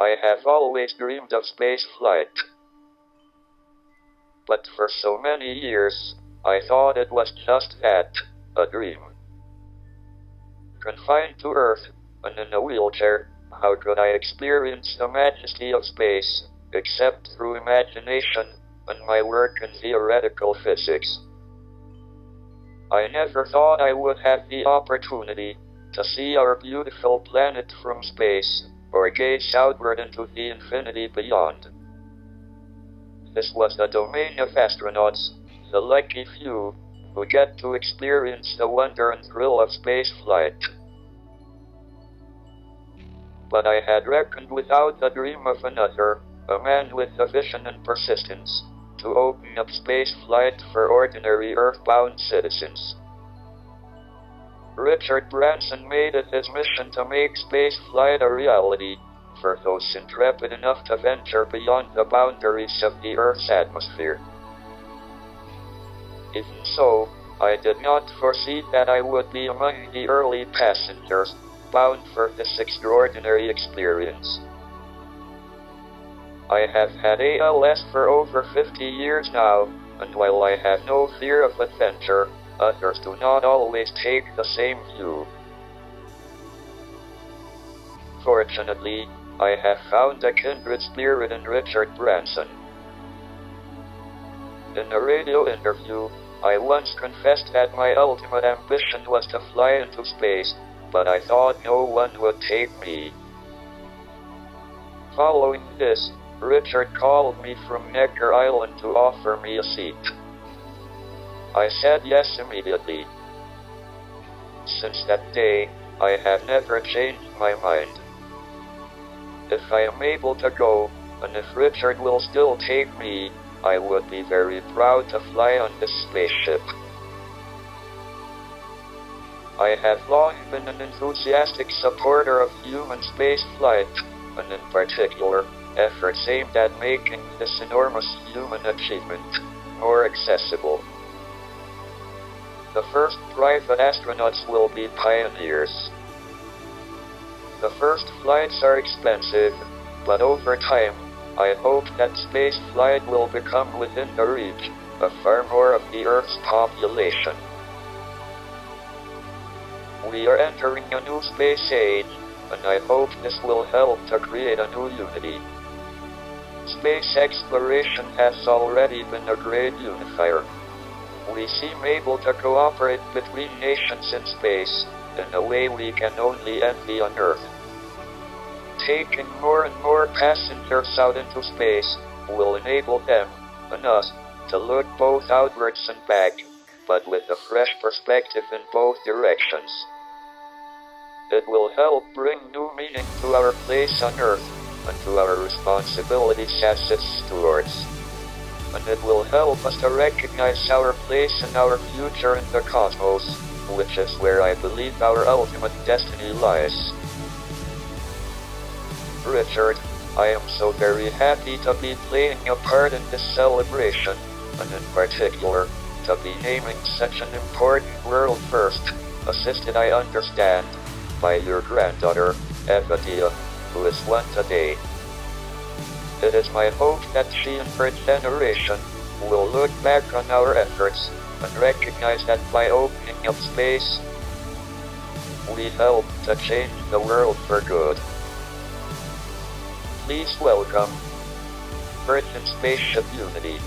I have always dreamed of space flight. But for so many years, I thought it was just that, a dream. Confined to Earth, and in a wheelchair, how could I experience the majesty of space, except through imagination and my work in theoretical physics? I never thought I would have the opportunity to see our beautiful planet from space, or gaze outward into the infinity beyond. This was the domain of astronauts, the lucky few who get to experience the wonder and thrill of space flight. But I had reckoned without the dream of another, a man with a vision and persistence, to open up space flight for ordinary earthbound citizens. Richard Branson made it his mission to make space flight a reality for those intrepid enough to venture beyond the boundaries of the Earth's atmosphere. Even so, I did not foresee that I would be among the early passengers bound for this extraordinary experience. I have had ALS for over 50 years now, and while I have no fear of adventure, others do not always take the same view. Fortunately, I have found a kindred spirit in Richard Branson. In a radio interview, I once confessed that my ultimate ambition was to fly into space, but I thought no one would take me. Following this, Richard called me from Necker Island to offer me a seat. I said yes immediately. Since that day, I have never changed my mind. If I am able to go, and if Richard will still take me, I would be very proud to fly on this spaceship. I have long been an enthusiastic supporter of human spaceflight, and in particular, efforts aimed at making this enormous human achievement more accessible. The first private astronauts will be pioneers. The first flights are expensive, but over time, I hope that space flight will become within the reach of far more of the Earth's population. We are entering a new space age, and I hope this will help to create a new unity. Space exploration has already been a great unifier. We seem able to cooperate between nations in space in a way we can only envy on Earth. Taking more and more passengers out into space will enable them and us to look both outwards and back, but with a fresh perspective in both directions. It will help bring new meaning to our place on Earth and to our responsibilities as its stewards. And it will help us to recognize our place and our future in the cosmos, which is where I believe our ultimate destiny lies. Richard, I am so very happy to be playing a part in this celebration, and in particular, to be aiming such an important world first, assisted I understand, by your granddaughter, Eva-Deia, who is one today. It is my hope that she and her generation will look back on our efforts and recognize that by opening up space, we help to change the world for good. Please welcome Virgin Spaceship Unity.